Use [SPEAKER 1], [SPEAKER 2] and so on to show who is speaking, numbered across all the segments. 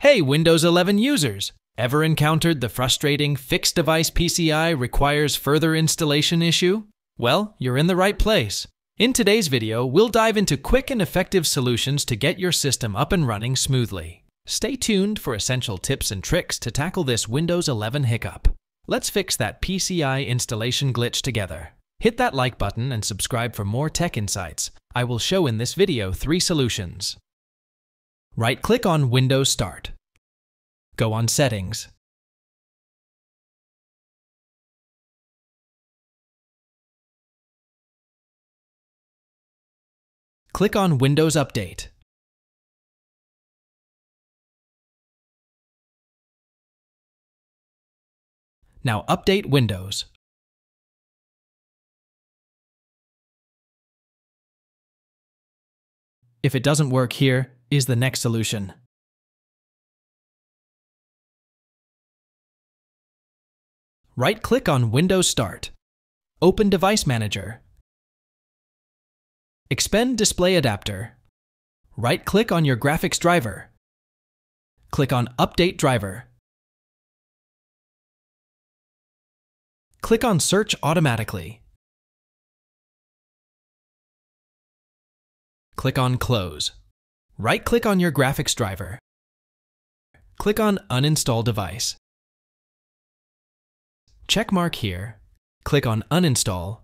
[SPEAKER 1] Hey Windows 11 users! Ever encountered the frustrating fixed device PCI requires further installation issue? Well, you're in the right place. In today's video, we'll dive into quick and effective solutions to get your system up and running smoothly. Stay tuned for essential tips and tricks to tackle this Windows 11 hiccup. Let's fix that PCI installation glitch together. Hit that like button and subscribe for more tech insights. I will show in this video three solutions. Right-click on Windows Start. Go on Settings. Click on Windows Update. Now update Windows. If it doesn't work here, is the next solution. Right-click on Windows Start. Open Device Manager. Expend Display Adapter. Right-click on your graphics driver. Click on Update Driver. Click on Search Automatically. Click on Close. Right-click on your graphics driver. Click on Uninstall Device. Check mark here. Click on Uninstall.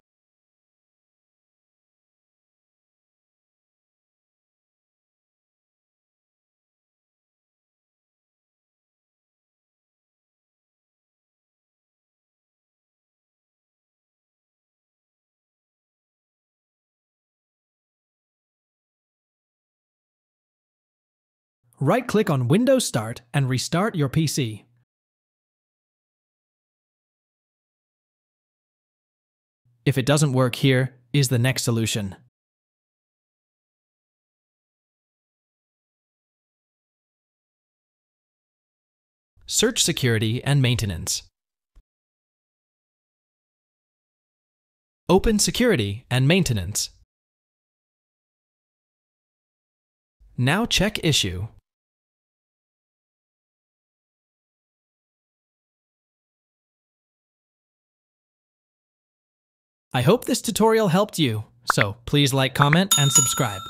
[SPEAKER 1] Right-click on Windows Start and restart your PC. If it doesn't work here, is the next solution. Search Security and Maintenance. Open Security and Maintenance. Now check Issue. I hope this tutorial helped you, so please like, comment, and subscribe.